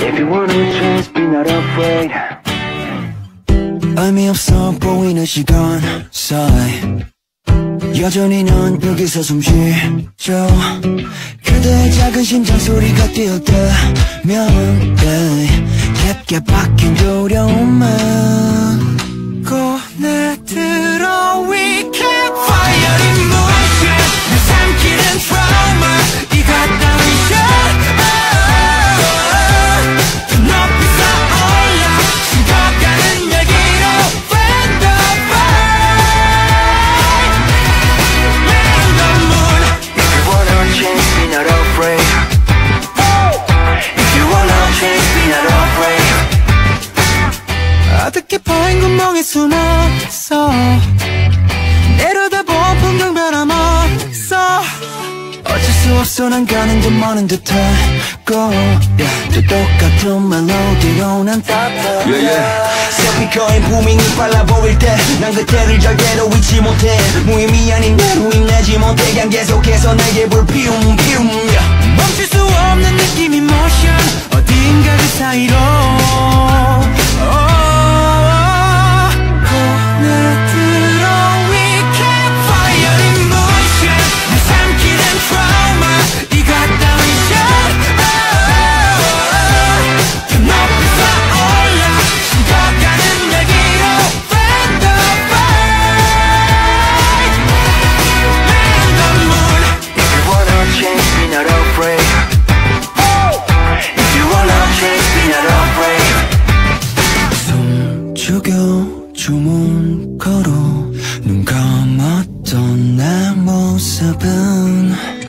you want a chance, be not afraid. 의미 없어 보이는 시간 사이. 여전히 넌 여기서 숨 쉬죠. 그대의 작은 심장 소리가 뛰어 들면 yeah, 얇게 박힌 두려움만 어둡게 파인 구멍에 숨었어. 내려다본 풍경 변함없어. 어쩔 수 없어 난 가는 듯 머는 듯하고. yeah, 또 똑같은 멜로디로 난 따라 스피커의 부밍이 빨라 보일 때 난 그때를 절대로 잊지 못해. 무의미 아닌 대로 힘내지 못해. 그냥 계속해서 내게 불피움 피움 yeah. 멈출 수 없는 느낌이 모션 어딘가 그 사이로 죽여 주문가로 눈 감았던 내 모습은